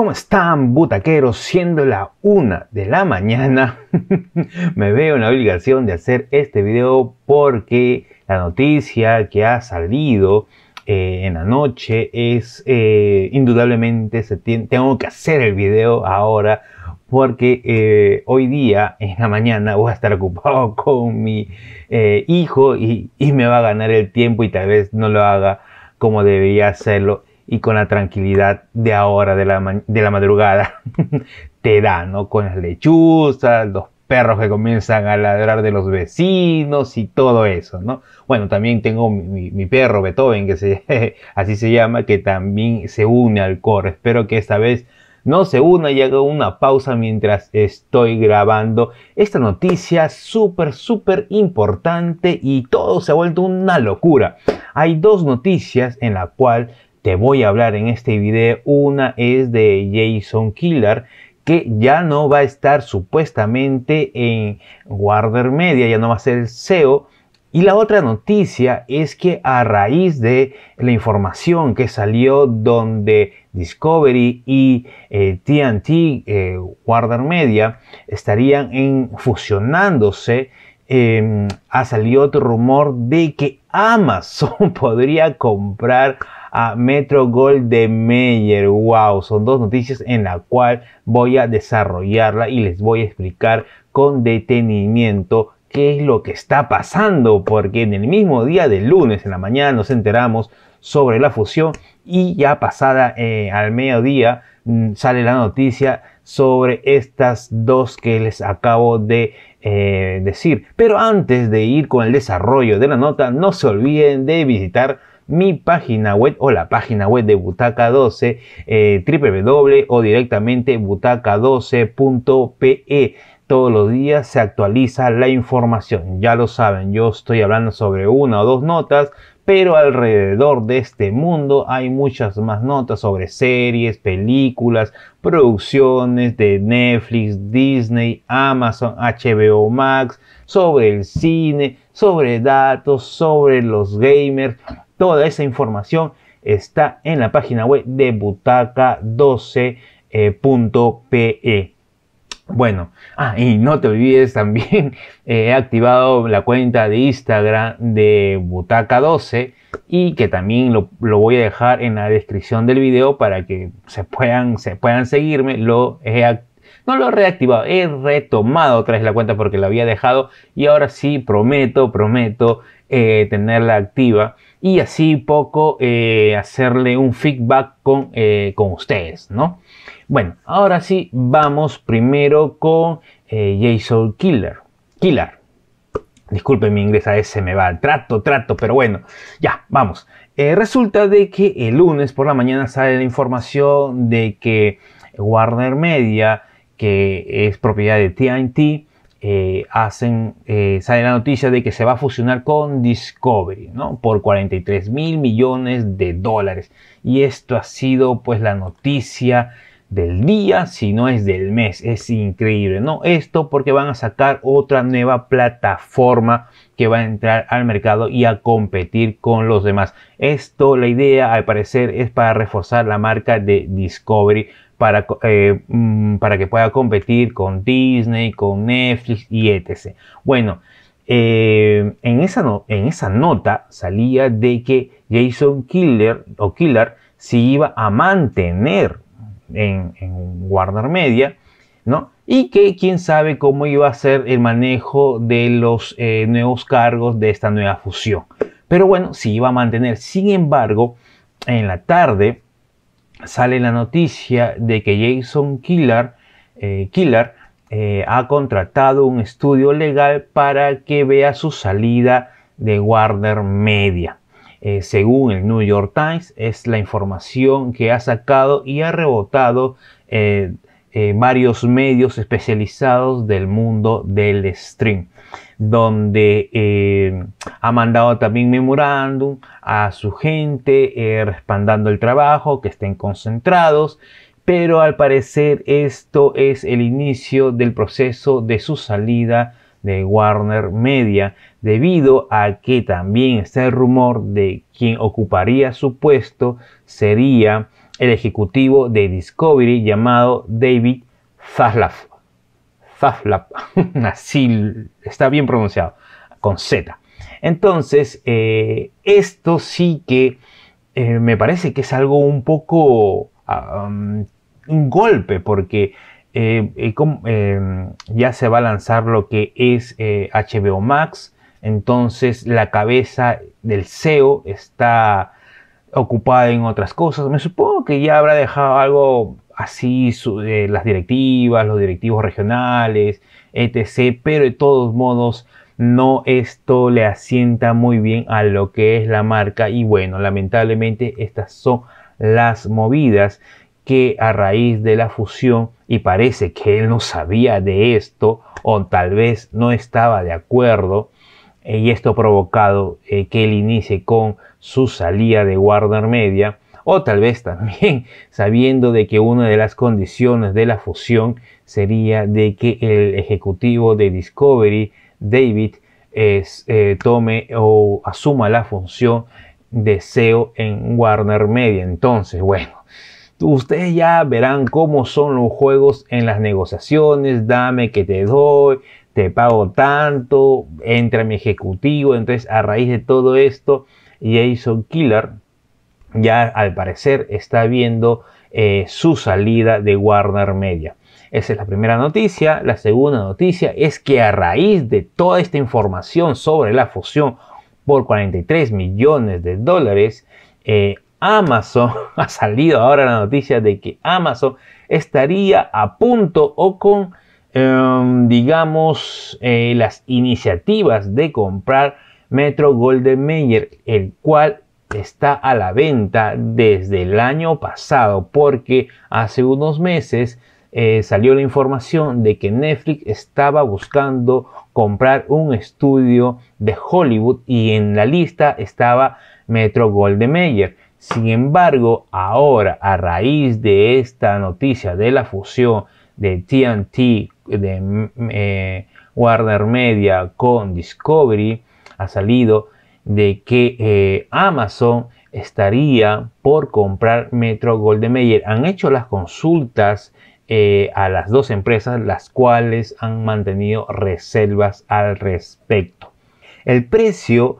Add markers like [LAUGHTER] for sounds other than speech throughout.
¿Cómo están, butaqueros? Siendo la una de la mañana, [LAUGHS] me veo en la obligación de hacer este video porque la noticia que ha salido eh, en la noche es eh, indudablemente se tengo que hacer el video ahora porque eh, hoy día en la mañana voy a estar ocupado [LAUGHS] con mi hijo y, y me va a ganar el tiempo y tal vez no lo haga como debería hacerlo y con la tranquilidad de ahora, de la, de la madrugada, [LAUGHS] te da, ¿no? Con las lechuzas, los perros que comienzan a ladrar de los vecinos y todo eso, ¿no? Bueno, también tengo mi, perro Beethoven, que [LAUGHS] así se llama, que también se une al coro. Espero que esta vez no se una y haga una pausa mientras estoy grabando esta noticia súper, súper importante y todo se ha vuelto una locura. Hay dos noticias en la cual te voy a hablar en este video. Una es de Jason Killer, que ya no va a estar supuestamente en Warner Media, ya no va a ser el CEO. Y la otra noticia es que a raíz de la información que salió donde Discovery y TNT, eh, eh, Warner Media, estarían fusionándose, em, ha salido otro rumor de que Amazon [LAUGHS] podría comprar a Metro de Meyer. Wow, son dos noticias en la cual voy a desarrollarla y les voy a explicar con detenimiento qué es lo que está pasando, porque en el mismo día del lunes en la mañana nos enteramos sobre la fusión y ya pasada eh, al mediodía mm, sale la noticia sobre estas dos que les acabo de eh, decir. Pero antes de ir con el desarrollo de la nota, no se olviden de visitar mi página web o la página web de Butaca 12, eh, www o directamente butaca12.pe. Todos los días se actualiza la información. Ya lo saben, yo estoy hablando sobre una o dos notas, pero alrededor de este mundo hay muchas más notas sobre series, películas, producciones de Netflix, Disney, Amazon, HBO Max, sobre el cine, sobre datos, sobre los gamers, Toda esa información está en la página web de butaca12.pe. Bueno, ah, y no te olvides también, [LAUGHS] eh, he activado la cuenta de Instagram de Butaca12 y que también lo, voy a dejar en la descripción del video para que se puedan, se puedan seguirme. Lo no lo he reactivado, he retomado otra vez la cuenta porque la había dejado y ahora sí prometo, prometo eh, tenerla activa y así poco eh, hacerle un feedback con, eh, con, ustedes, ¿no? Bueno, ahora sí, vamos primero con eh, Jason Killer. Killer. Disculpen mi inglés a ese me va. Trato, trato, pero bueno, ya, vamos. resulta de que el lunes por la mañana sale la información de que Warner Media, que es propiedad de TNT, eh, hacen, eh, sale la noticia de que se va a fusionar con Discovery, ¿no? Por 43 mil millones de dólares. Y esto ha sido pues la noticia del día, si no es del mes. Es increíble, ¿no? Esto porque van a sacar otra nueva plataforma que va a entrar al mercado y a competir con los demás. Esto, la idea al parecer es para reforzar la marca de Discovery para, eh, mm, para que pueda competir con Disney, con Netflix y etc. Bueno, eh, en, esa en esa nota salía de que Jason Killer o Killer se iba a mantener en, Warner Media, ¿no? Y que quién sabe cómo iba a ser el manejo de los eh, nuevos cargos de esta nueva fusión. Pero bueno, se iba a mantener. Sin embargo, en la tarde sale la noticia de que Jason Killer, eh, eh, ha contratado un estudio legal para que vea su salida de Warner Media. Eh, según el New York Times, es la información que ha sacado y ha rebotado varios medios especializados del mundo del stream donde eh, ha mandado también memorándum a su gente eh, respaldando el trabajo, que estén concentrados, pero al parecer esto es el inicio del proceso de su salida de Warner Media, debido a que también está el rumor de quien ocuparía su puesto sería el ejecutivo de Discovery llamado David Zaslav. Zaslav, [LAUGHS] así está bien pronunciado, con Z. Entonces, eh, esto sí que eh, me parece que es algo un poco un golpe, porque eh, ya se va a lanzar lo que es HBO Max, entonces la cabeza del CEO está ocupada en otras cosas. Me supongo que ya habrá dejado algo así, las directivas, los directivos regionales, etc. Pero de todos modos, no esto le asienta muy bien a lo que es la marca. Y bueno, lamentablemente estas son las movidas que a raíz de la fusión, y parece que él no sabía de esto, o tal vez no estaba de acuerdo, eh, y esto ha provocado eh, que él inicie con su salida de Warner Media, o tal vez también [LAUGHS] sabiendo de que una de las condiciones de la fusión sería de que el ejecutivo de Discovery, David, es, eh, tome o asuma la función de SEO en Warner Media. Entonces, bueno, ustedes ya verán cómo son los juegos en las negociaciones, dame que te doy, te pago tanto, entra mi ejecutivo. Entonces, a raíz de todo esto, Jason Killer ya al parecer está viendo eh, su salida de Warner Media. Esa es la primera noticia. La segunda noticia es que a raíz de toda esta información sobre la fusión por 43 millones de dólares, eh, Amazon [LAUGHS] ha salido ahora la noticia de que Amazon estaría a punto o con Em, digamos, eh, las iniciativas de comprar Metro Golden Mayer, el cual está a la venta desde el año pasado, porque hace unos meses eh, salió la información de que Netflix estaba buscando comprar un estudio de Hollywood y en la lista estaba Metro Golden Mayer. Sin embargo, ahora, a raíz de esta noticia de la fusión de TNT de eh, Warner Media con Discovery ha salido de que eh, Amazon estaría por comprar Metro Golden Mayer. Han hecho las consultas eh, a las dos empresas, las cuales han mantenido reservas al respecto. El precio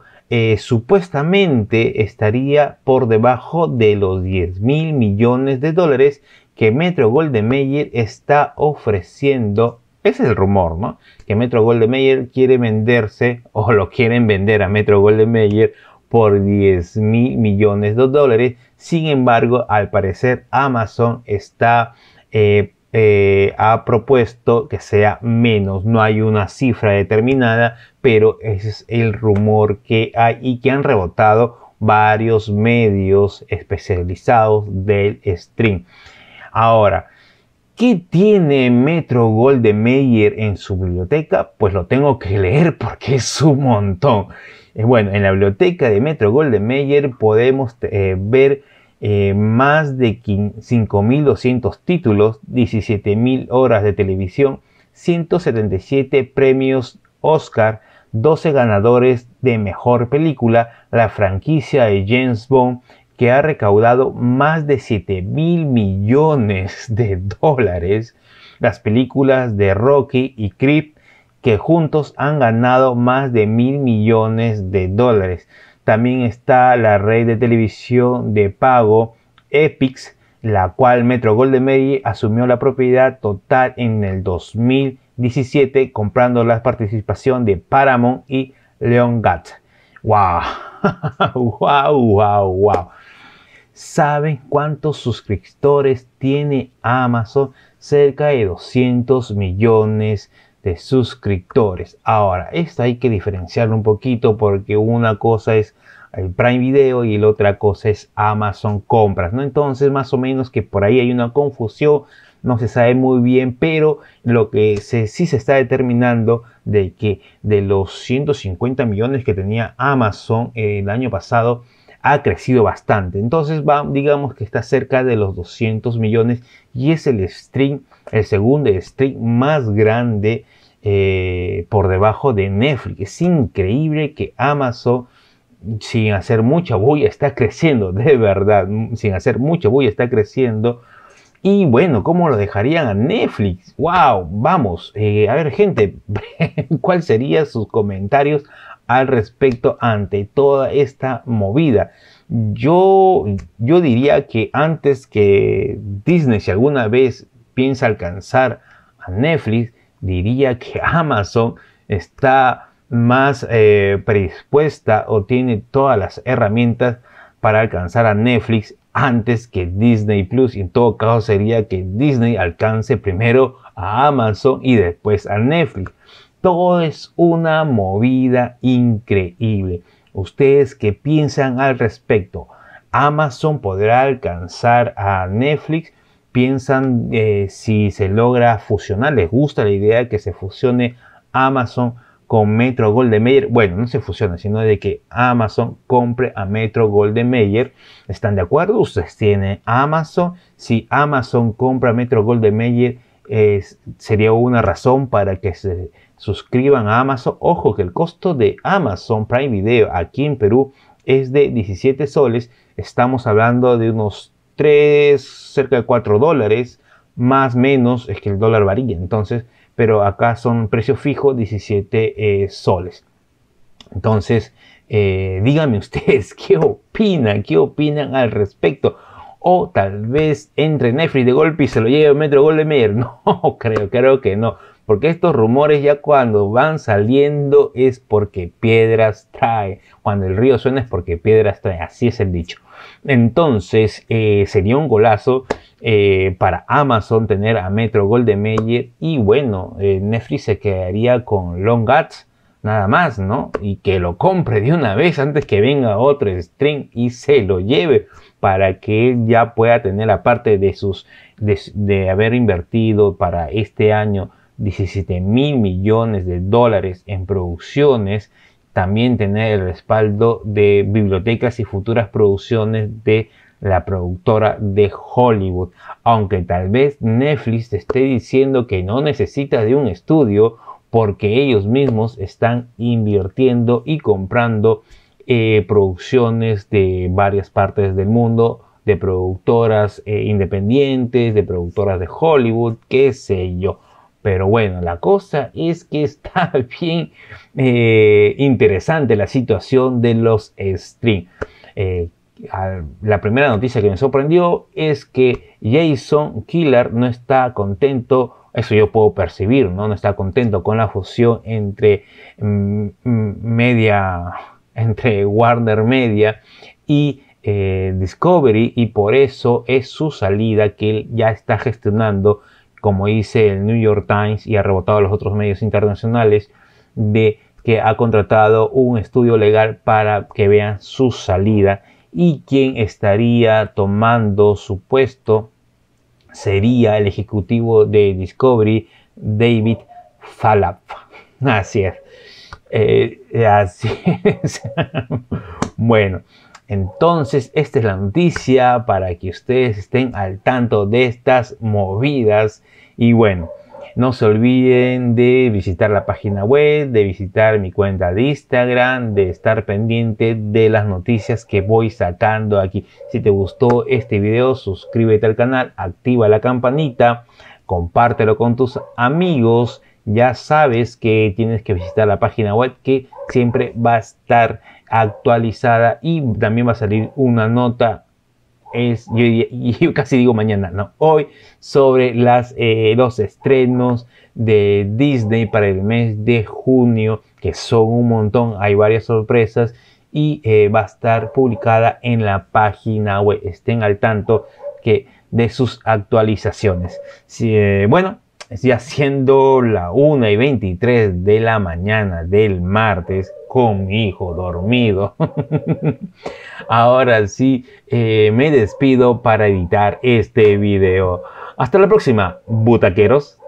supuestamente estaría por debajo de los 10 mil millones de dólares que Metro Golden Mayer está ofreciendo es el rumor, ¿no? Que Metro Golden Mayer quiere venderse [LAUGHS] o lo quieren vender a Metro Golden Mayer por 10 mil millones de dólares. Sin embargo, al parecer Amazon está eh, eh, ha propuesto que sea menos. No hay una cifra determinada, pero ese es el rumor que hay y que han rebotado varios medios especializados del stream. Ahora, ¿Qué tiene Metro Golden Mayer en su biblioteca? Pues lo tengo que leer porque es un montón. Eh, bueno, en la biblioteca de Metro Golden Mayer podemos eh, ver eh, más de 5.200 títulos, 17.000 horas de televisión, 177 premios Oscar, 12 ganadores de mejor película, la franquicia de James Bond que ha recaudado más de 7 mil millones de dólares, las películas de Rocky y Creep que juntos han ganado más de mil millones de dólares. También está la red de televisión de pago Epix, la cual Metro Golden Mayer asumió la propiedad total en el 2017 comprando la participación de Paramount y Leon Gatt. ¡Wow! ¡Wow! ¡Wow! ¡Wow! ¿Saben cuántos suscriptores tiene Amazon? Cerca de 200 millones de suscriptores. Ahora, esto hay que diferenciarlo un poquito porque una cosa es el Prime Video y la otra cosa es Amazon Compras, ¿no? Entonces, más o menos que por ahí hay una confusión, no se sabe muy bien, pero lo que sí se está determinando de que de los 150 millones que tenía Amazon el año pasado, ha crecido bastante. Entonces, va, digamos que está cerca de los 200 millones y es el stream, el segundo stream más grande eh, por debajo de Netflix. Es increíble que Amazon, sin hacer mucha bulla, está creciendo, [LAUGHS] de verdad, sin hacer mucha bulla, está creciendo. Y bueno, ¿cómo lo dejarían a Netflix? ¡Wow! Vamos, eh, a ver gente, [LAUGHS] ¿cuáles serían sus comentarios al respecto ante toda esta movida? Yo, yo diría que antes que Disney, si alguna vez piensa alcanzar a Netflix, diría que [LAUGHS] Amazon está más eh, predispuesta o tiene todas las herramientas para alcanzar a Netflix antes que Disney Plus. En todo caso sería que Disney alcance primero a Amazon y después a Netflix. Todo es una movida increíble. ¿Ustedes qué piensan al respecto? ¿Amazon podrá alcanzar a Netflix? ¿Piensan eh, si se logra fusionar? ¿Les gusta la idea de que se fusione Amazon con Metro Golden Mayer? Bueno, no se fusiona, sino de que Amazon compre a Metro Golden Mayer. ¿Están de acuerdo? Ustedes tienen Amazon. Si Amazon compra a Metro Golden Mayer, sería una razón para que se suscriban a Amazon. Ojo que el costo de Amazon Prime Video aquí en Perú es de 17 soles. Estamos hablando de unos 3, cerca de 4 dólares, más menos, es que el dólar varía entonces, pero acá son precio fijo 17 eh, soles. Entonces, eh, díganme [LAUGHS] ustedes qué opinan, qué opinan al respecto. O tal vez entre Netflix de golpe y se lo lleve Metro Golden Mayer. [LAUGHS] No, creo, creo que no. Porque estos rumores ya cuando van saliendo es porque piedras trae. Cuando el río suena es porque piedras trae. Así es el dicho. Entonces eh, sería un golazo eh, para Amazon tener a Metro Golden Mayer. Y bueno, eh, Netflix se quedaría con Long Guts nada más, ¿no? Y que lo compre de una vez antes que venga otro stream y se lo lleve para que él ya pueda tener la parte de sus de, haber invertido para este año 17 mil millones de dólares en producciones, también tener el respaldo de bibliotecas y futuras producciones de la productora de Hollywood. Aunque tal vez Netflix te esté diciendo que no necesita de un estudio porque ellos mismos están invirtiendo y comprando eh, producciones de varias partes del mundo, de productoras eh, independientes, de productoras de Hollywood, qué sé yo. Pero bueno, la cosa es que está [LAUGHS] bien eh, interesante la situación de los streams. la primera noticia que me sorprendió es que Jason Killer no está contento eso yo puedo percibir, ¿no? No está contento con la fusión entre mm, mm, media, [LAUGHS] entre Warner Media y eh, Discovery y por eso es su salida que él ya está gestionando, como dice el New York Times y ha rebotado los otros medios internacionales, de que ha contratado un estudio legal para que vean su salida y quien estaría tomando su puesto sería el ejecutivo de Discovery, David Falap. [LAUGHS] Así es. Eh, así es. [LAUGHS] bueno, entonces esta es la noticia para que ustedes estén al tanto de estas movidas. Y bueno, no se olviden de visitar la página web, de visitar mi cuenta de Instagram, de estar pendiente de las noticias que voy sacando aquí. Si te gustó este video, suscríbete al canal, activa la campanita, compártelo con tus amigos. Ya sabes que tienes que visitar la página web que siempre va a estar actualizada y también va a salir una nota es, [LAUGHS] yo, casi digo mañana, no, hoy, sobre las, eh, los estrenos de Disney para el mes de junio, que son un montón, hay varias sorpresas y eh, va a estar publicada en la página web. Estén al tanto que de sus actualizaciones. Si, eh, bueno, ya siendo la 1 y 23 de la mañana del martes con mi hijo dormido. [LAUGHS] Ahora sí, eh, me despido para editar este video. Hasta la próxima, butaqueros.